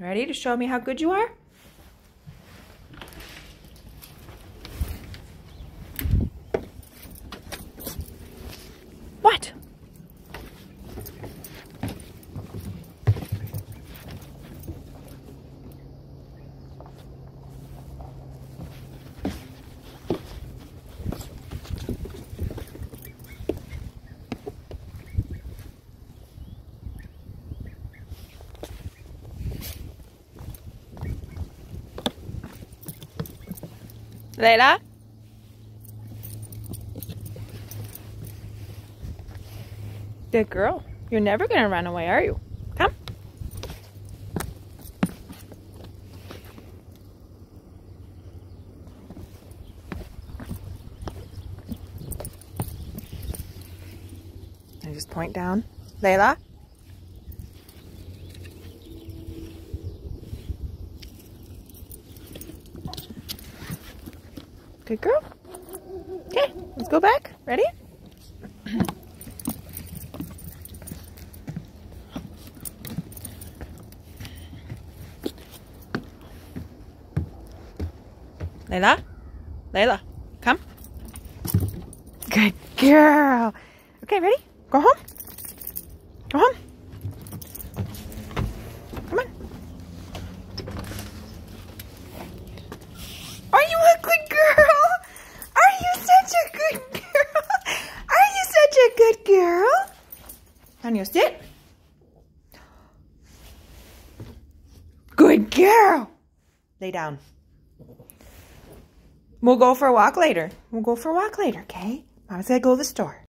Ready to show me how good you are? What? Layla? Good girl. You're never going to run away, are you? Come. And just point down. Layla? Good girl. Okay, let's go back. Ready? Layla? Layla, come. Good girl. Okay, ready? Go home. Go home. Come on. Are you a good girl? Are you such a good girl? Are you such a good girl? Your sit. Good girl. Lay down. We'll go for a walk later. We'll go for a walk later, okay? Mama's gotta go to the store.